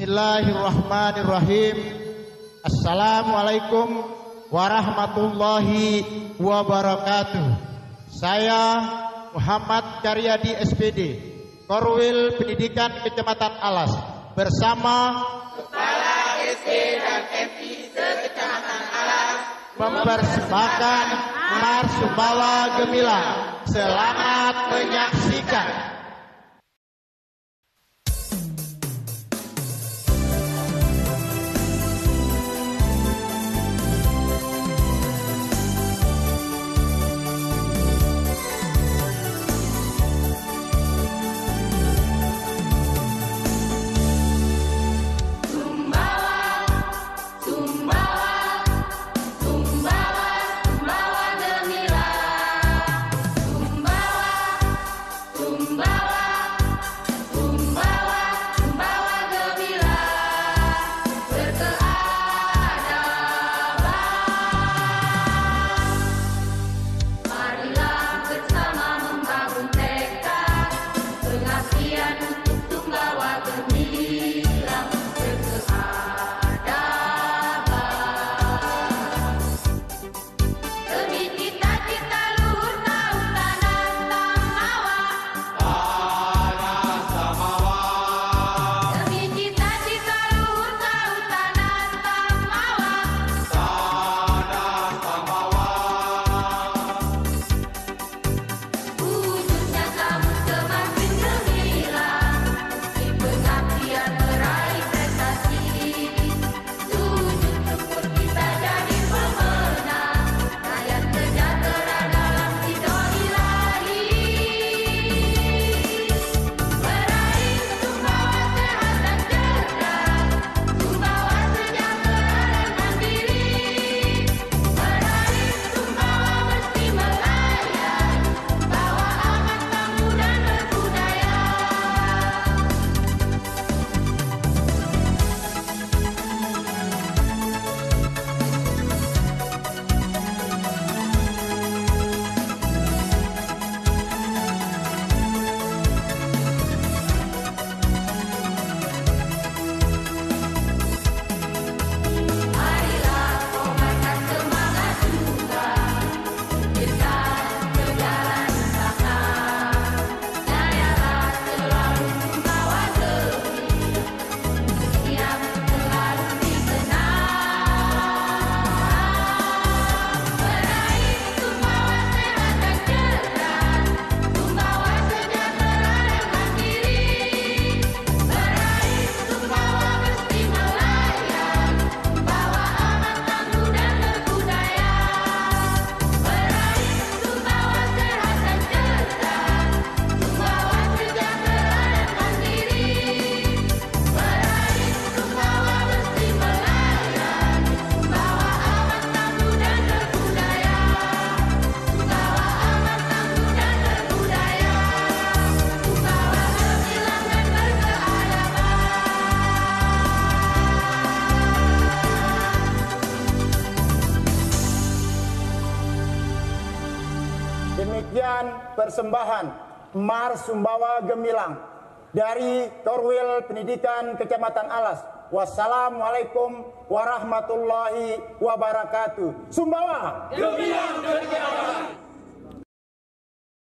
Bismillahirrahmanirrahim. Assalamualaikum warahmatullahi wabarakatuh. Saya Muhammad Karyadi SPD, Korwil Pendidikan Kecamatan Alas bersama Kepala SD dan MI sekecamatan Alas mempersembahkan Mars Sumbawa Gemilang. Selamat menyaksikan. Demikian persembahan Mars Sumbawa Gemilang dari Korwil Pendidikan Kecamatan Alas. Wassalamualaikum warahmatullahi wabarakatuh. Sumbawa. Gemilang